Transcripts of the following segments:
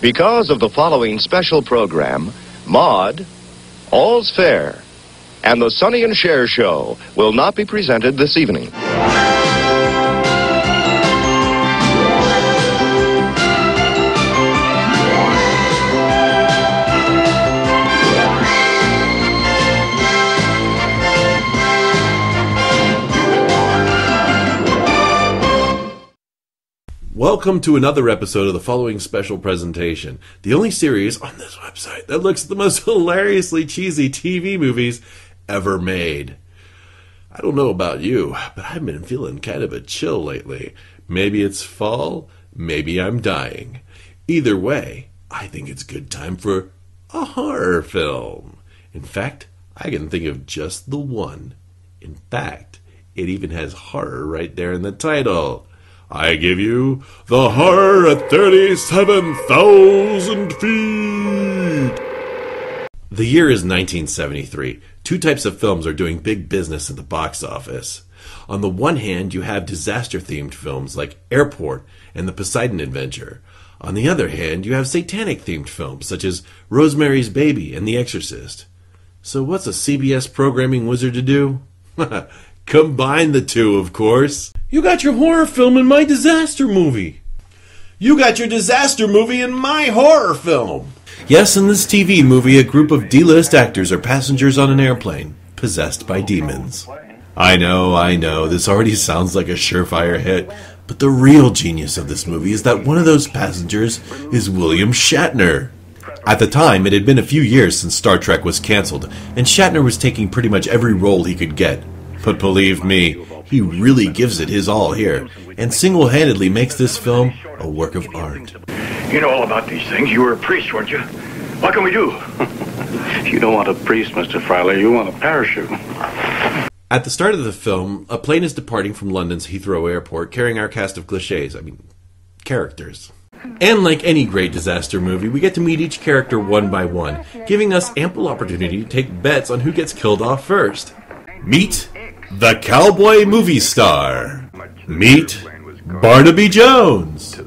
Because of the following special program, Maud, All's Fair, and the Sonny and Cher Show will not be presented this evening. Welcome to another episode of the following special presentation, the only series on this website that looks at the most hilariously cheesy TV movies ever made. I don't know about you, but I've been feeling kind of a chill lately. Maybe it's fall, maybe I'm dying. Either way, I think it's good time for a horror film. In fact, I can think of just the one. In fact, it even has horror right there in the title. I give you the horror at 37,000 feet. The year is 1973. Two types of films are doing big business at the box office. On the one hand, you have disaster themed films like Airport and The Poseidon Adventure. On the other hand, you have satanic themed films such as Rosemary's Baby and The Exorcist. So, what's a CBS programming wizard to do? Combine the two, of course. You got your horror film in my disaster movie. You got your disaster movie in my horror film. Yes, in this TV movie, a group of D list actors are passengers on an airplane, possessed by demons. I know, I know, this already sounds like a surefire hit, but the real genius of this movie is that one of those passengers is William Shatner. At the time, it had been a few years since Star Trek was cancelled, and Shatner was taking pretty much every role he could get. But believe me, he really gives it his all here, and single handedly makes this film a work of art. You know all about these things. You were a priest, weren't you? What can we do? You don't want a priest, Mr. Fryler. You want a parachute. At the start of the film, a plane is departing from London's Heathrow Airport carrying our cast of cliches, I mean, characters. And like any great disaster movie, we get to meet each character one by one, giving us ample opportunity to take bets on who gets killed off first. Meet the cowboy movie star. Meet Barnaby Jones.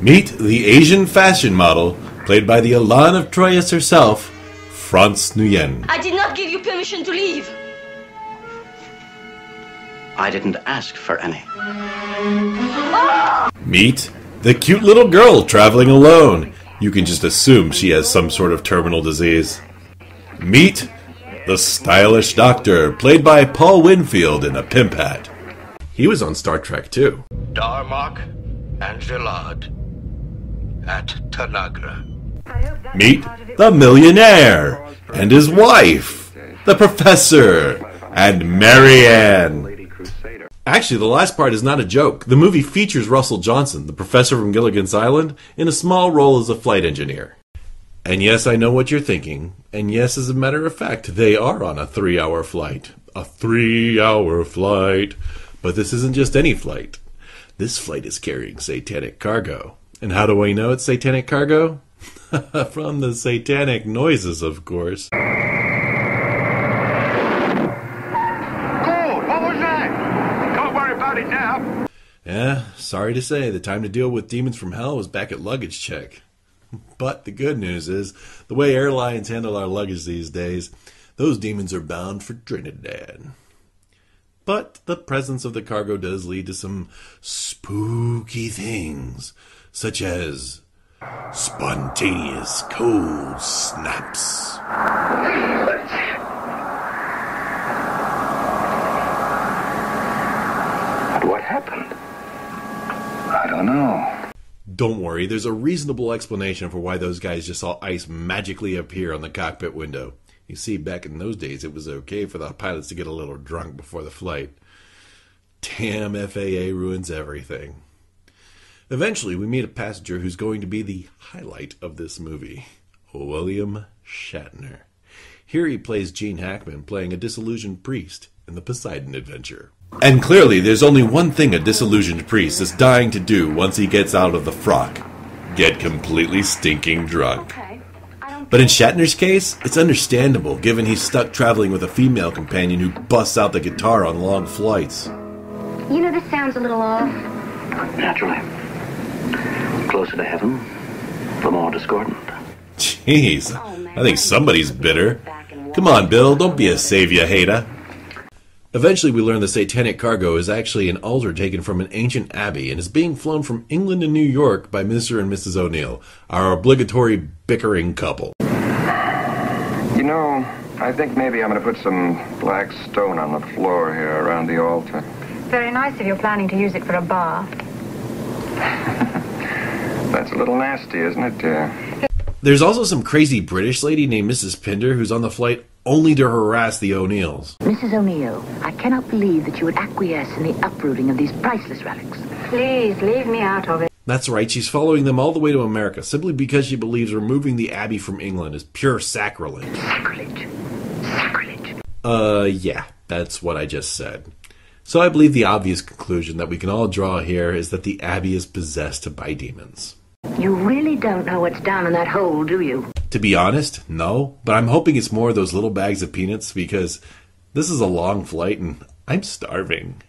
Meet the Asian fashion model, played by the Elaan of Troyius herself, France Nuyen. I did not give you permission to leave. I didn't ask for any. Meet the cute little girl traveling alone. You can just assume she has some sort of terminal disease. Meet the stylish doctor, played by Paul Winfield in a pimp hat. He was on Star Trek too. Darmok and Jalad at Tanagra. Meet the millionaire and his wife, the professor, and Mary Ann. Actually, the last part is not a joke. The movie features Russell Johnson, the professor from Gilligan's Island, in a small role as a flight engineer. And yes, I know what you're thinking. And yes, as a matter of fact, they are on a three hour flight. A three hour flight. But this isn't just any flight. This flight is carrying satanic cargo. And how do I know it's satanic cargo? From the satanic noises, of course. What was that? Don't worry about it now. Yeah, sorry to say, the time to deal with demons from hell was back at luggage check. But the good news is, the way airlines handle our luggage these days, those demons are bound for Trinidad. But the presence of the cargo does lead to some spooky things, such as spontaneous cold snaps. What happened? I don't know. Don't worry, there's a reasonable explanation for why those guys just saw ice magically appear on the cockpit window. You see, back in those days, it was okay for the pilots to get a little drunk before the flight. Damn, FAA ruins everything. Eventually, we meet a passenger who's going to be the highlight of this movie William Shatner. Here he plays Gene Hackman playing a disillusioned priest in the Poseidon Adventure. And clearly, there's only one thing a disillusioned priest is dying to do once he gets out of the frock get completely stinking drunk. But in Shatner's case, it's understandable given he's stuck traveling with a female companion who busts out the guitar on long flights. You know, this sounds a little off. Naturally. Closer to heaven, the more discordant. Jeez, oh, I think somebody's bitter. Come on, Bill, don't be a savior hater. Eventually, we learn the satanic cargo is actually an altar taken from an ancient abbey and is being flown from England to New York by Mr. and Mrs. O'Neill, our obligatory bickering couple. You know, I think maybe I'm going to put some black stone on the floor here around the altar. Very nice if you're planning to use it for a bar. That's a little nasty, isn't it, dear? There's also some crazy British lady named Mrs. Pinder who's on the flight only to harass the O'Neills. Mrs. O'Neill, I cannot believe that you would acquiesce in the uprooting of these priceless relics. Please, leave me out of it. That's right, she's following them all the way to America simply because she believes removing the Abbey from England is pure sacrilege. Sacrilege. Sacrilege. Uh, yeah, that's what I just said. So I believe the obvious conclusion that we can all draw here is that the Abbey is possessed by demons. You really don't know what's down in that hole, do you? To be honest, no, but I'm hoping it's more of those little bags of peanuts because this is a long flight and I'm starving.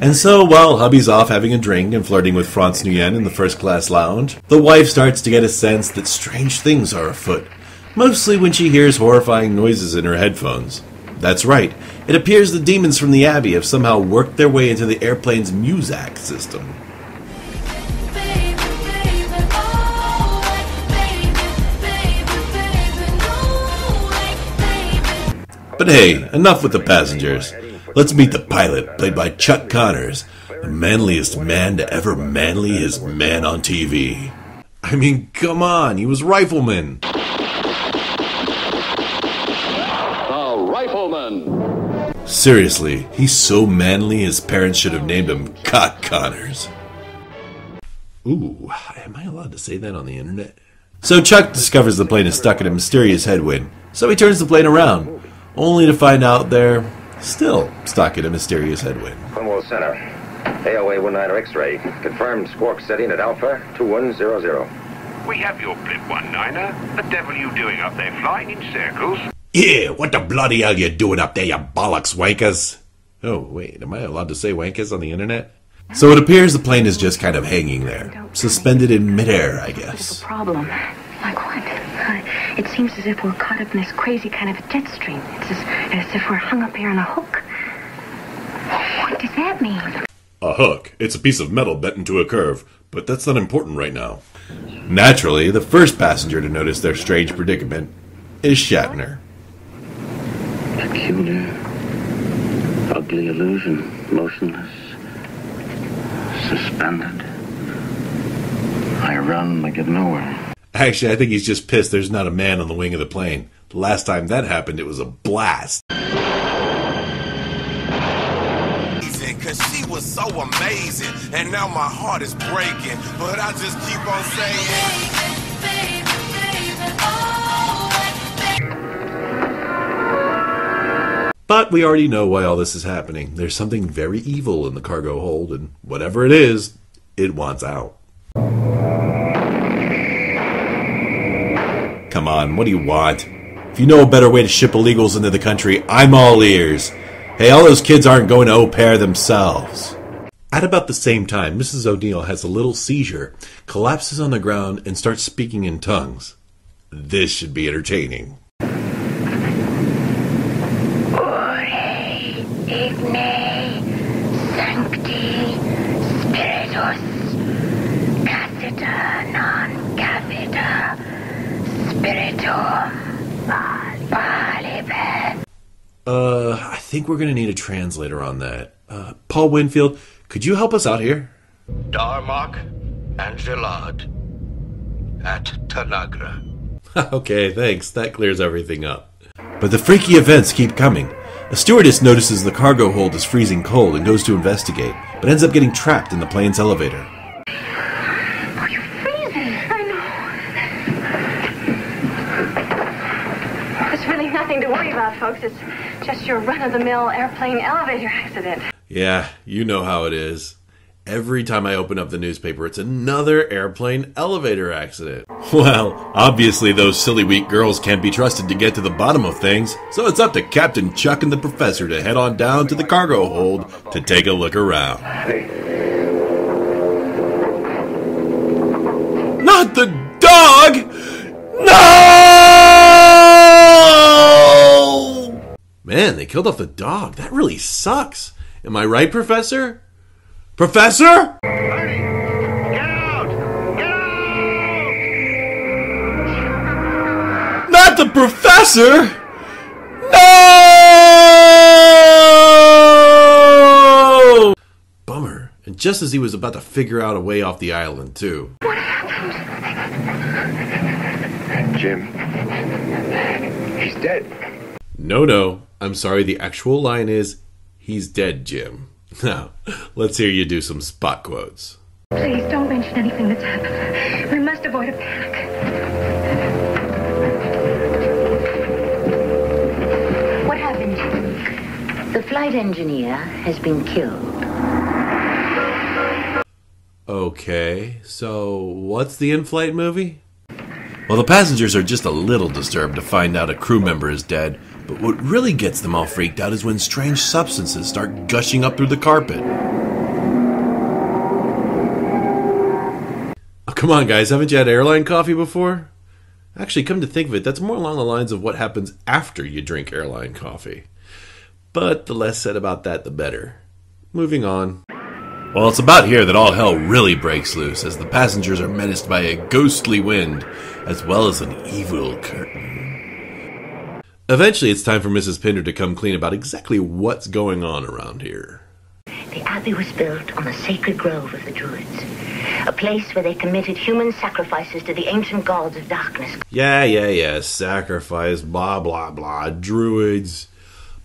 And so, while hubby's off having a drink and flirting with France Nuyen in the first class lounge, the wife starts to get a sense that strange things are afoot, mostly when she hears horrifying noises in her headphones. That's right, it appears the demons from the Abbey have somehow worked their way into the airplane's Muzak system. But hey, enough with the passengers. Let's meet the pilot, played by Chuck Connors, the manliest man to ever manly his man on TV. I mean, come on, he was rifleman. The Rifleman. Seriously, he's so manly his parents should have named him Cock Connors. Ooh, am I allowed to say that on the internet? So Chuck discovers the plane is stuck in a mysterious headwind, so he turns the plane around, only to find out they're still stuck in a mysterious headwind. Cornwall Center. AOA 19 X-ray. Confirmed squawk setting at Alpha 2100. We have your blip 19er. The devil you doing up there flying in circles? Yeah, what the bloody hell you doing up there, you bollocks wankers? Oh, wait, am I allowed to say wankers on the internet? So it appears the plane is just kind of hanging there, suspended in midair, I guess. Problem. Like what? It seems as if we're caught up in this crazy kind of a jet stream. It's as, as if we're hung up here on a hook. What does that mean? A hook. It's a piece of metal bent into a curve, but that's not important right now. Naturally, the first passenger to notice their strange predicament is Shatner. Peculiar. Ugly illusion. Motionless. Suspended. I run, I get nowhere. Actually, I think he's just pissed there's not a man on the wing of the plane. The last time that happened, it was a blast. Cause she was so amazing, and now my heart is breaking. But I just keep on saying. But we already know why all this is happening. There's something very evil in the cargo hold, and whatever it is, it wants out. Come on, what do you want? If you know a better way to ship illegals into the country, I'm all ears. Hey, all those kids aren't going to au pair themselves. At about the same time, Mrs. O'Neill has a little seizure, collapses on the ground, and starts speaking in tongues. This should be entertaining. Uh, I think we're gonna need a translator on that. Uh, Paul Winfield, could you help us out here? Darmok and Jalad at Tanagra. okay, thanks. That clears everything up. But the freaky events keep coming. A stewardess notices the cargo hold is freezing cold and goes to investigate, but ends up getting trapped in the plane's elevator. Oh, you're freezing. I know. There's really nothing to worry about, folks. It's just your run-of-the-mill airplane elevator accident. Yeah, you know how it is. Every time I open up the newspaper, it's another airplane elevator accident. Well, obviously, those silly weak girls can't be trusted to get to the bottom of things, so it's up to Captain Chuck and the professor to head on down to the cargo hold to take a look around. Not the dog! No! Man, they killed off the dog. That really sucks. Am I right, Professor? Professor? Not the professor! No! Bummer. And just as he was about to figure out a way off the island, too. What happened? Jim. He's dead. No, no. I'm sorry, the actual line is, he's dead, Jim. Now, let's hear you do some spot quotes. Please don't mention anything that's happened. We must avoid a panic. What happened? The flight engineer has been killed. Okay, so what's the in flight movie? Well, the passengers are just a little disturbed to find out a crew member is dead, but what really gets them all freaked out is when strange substances start gushing up through the carpet. Oh, come on, guys, haven't you had airline coffee before? Actually, come to think of it, that's more along the lines of what happens after you drink airline coffee. But the less said about that, the better. Moving on. Well, it's about here that all hell really breaks loose as the passengers are menaced by a ghostly wind as well as an evil curtain. Eventually, it's time for Mrs. Pinder to come clean about exactly what's going on around here. The abbey was built on the sacred grove of the Druids, a place where they committed human sacrifices to the ancient gods of darkness. Yeah, yeah, yeah, sacrifice, blah, blah, blah, druids.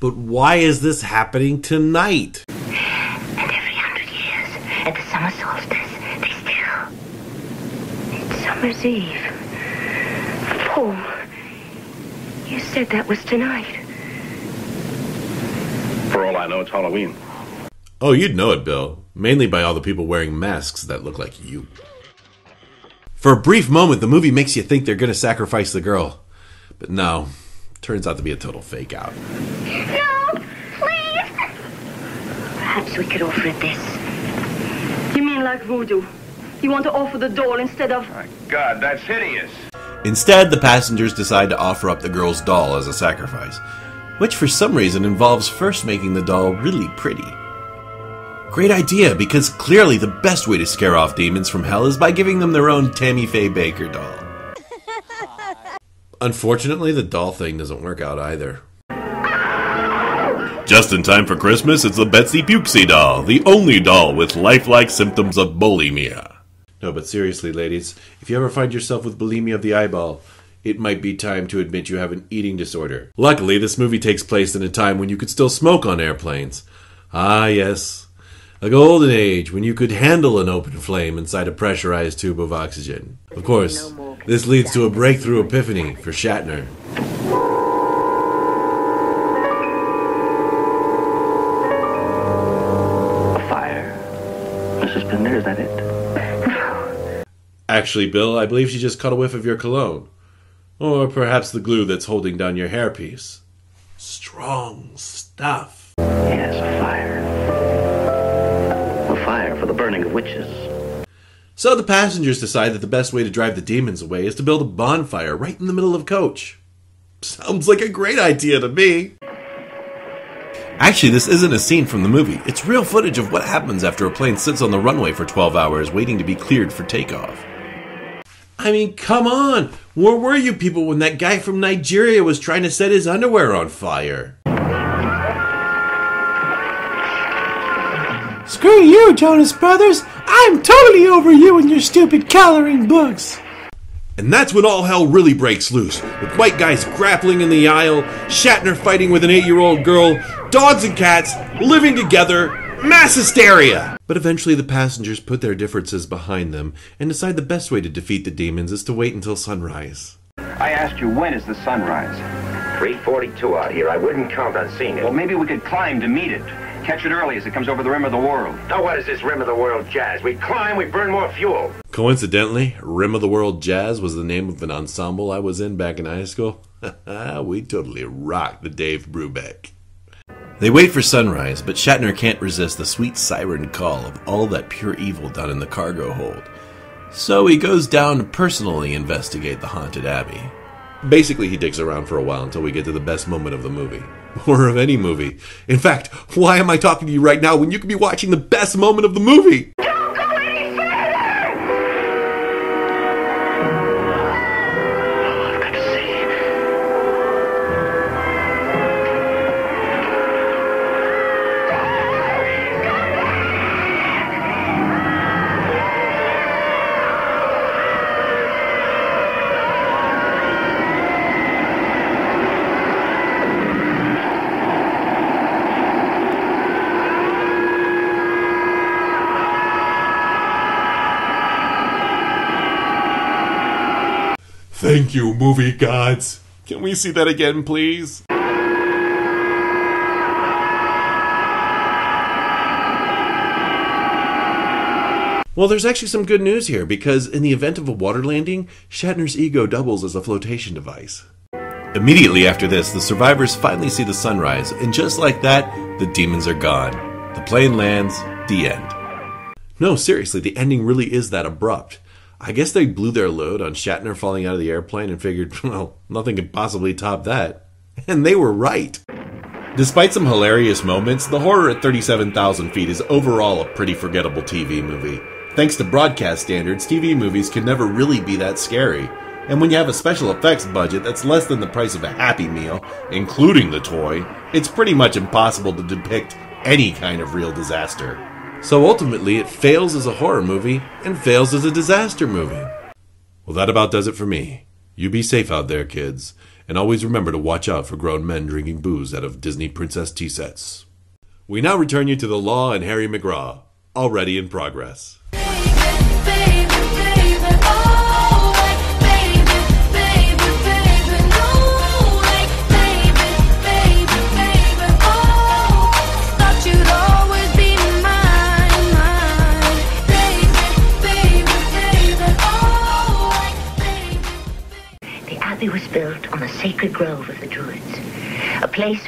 But why is this happening tonight? And every hundred years, at the summer solstice, they still. Eve. Paul, you said that was tonight. For all I know, it's Halloween. Oh, you'd know it, Bill. Mainly by all the people wearing masks that look like you. For a brief moment, the movie makes you think they're going to sacrifice the girl. But no, turns out to be a total fake out. No, please. Perhaps we could offer it this. You mean like voodoo? You want to offer the doll instead of... My God, that's hideous. Instead, the passengers decide to offer up the girl's doll as a sacrifice, which for some reason involves first making the doll really pretty. Great idea, because clearly the best way to scare off demons from hell is by giving them their own Tammy Faye Bakker doll. Unfortunately, the doll thing doesn't work out either. Just in time for Christmas, it's the Betsy Pukesy doll, the only doll with lifelike symptoms of bulimia. No, but seriously, ladies, if you ever find yourself with bulimia of the eyeball, it might be time to admit you have an eating disorder. Luckily, this movie takes place in a time when you could still smoke on airplanes. Ah, yes. A golden age when you could handle an open flame inside a pressurized tube of oxygen. Of course, this leads to a breakthrough epiphany for Shatner. Actually, Bill, I believe she just caught a whiff of your cologne. Or perhaps the glue that's holding down your hairpiece. Strong stuff. Yes, a fire. A fire for the burning of witches. So the passengers decide that the best way to drive the demons away is to build a bonfire right in the middle of coach. Sounds like a great idea to me. Actually, this isn't a scene from the movie. It's real footage of what happens after a plane sits on the runway for 12 hours waiting to be cleared for takeoff. I mean, come on! Where were you people when that guy from Nigeria was trying to set his underwear on fire? Screw you, Jonas Brothers! I'm totally over you and your stupid coloring books! And that's when all hell really breaks loose, with white guys grappling in the aisle, Shatner fighting with an eight year old girl, dogs and cats living together, mass hysteria! But eventually the passengers put their differences behind them and decide the best way to defeat the demons is to wait until sunrise. I asked you, when is the sunrise? 342 out here. I wouldn't count on seeing it. Well, maybe we could climb to meet it. Catch it early as it comes over the rim of the world. Now, what is this rim of the world jazz? We climb, we burn more fuel. Coincidentally, Rim of the World Jazz was the name of an ensemble I was in back in high school. we totally rocked the Dave Brubeck. They wait for sunrise, but Shatner can't resist the sweet siren call of all that pure evil down in the cargo hold. So he goes down to personally investigate the haunted abbey. Basically, he digs around for a while until we get to the best moment of the movie. Or of any movie. In fact, why am I talking to you right now when you could be watching the best moment of the movie? Thank you, movie gods. Can we see that again, please? Well, there's actually some good news here because in the event of a water landing, Shatner's ego doubles as a flotation device. Immediately after this, the survivors finally see the sunrise, and just like that, the demons are gone. The plane lands, the end. No, seriously, the ending really is that abrupt. I guess they blew their load on Shatner falling out of the airplane and figured, well, nothing could possibly top that. And they were right. Despite some hilarious moments, The Horror at 37,000 Feet is overall a pretty forgettable TV movie. Thanks to broadcast standards, TV movies can never really be that scary. And when you have a special effects budget that's less than the price of a Happy Meal, including the toy, it's pretty much impossible to depict any kind of real disaster. So ultimately, it fails as a horror movie and fails as a disaster movie. Well, that about does it for me. You be safe out there, kids, and always remember to watch out for grown men drinking booze out of Disney princess tea sets. We now return you to the Law and Harry McGraw, already in progress.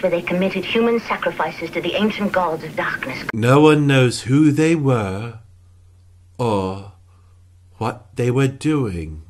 Where they committed human sacrifices to the ancient gods of darkness. No one knows who they were or what they were doing.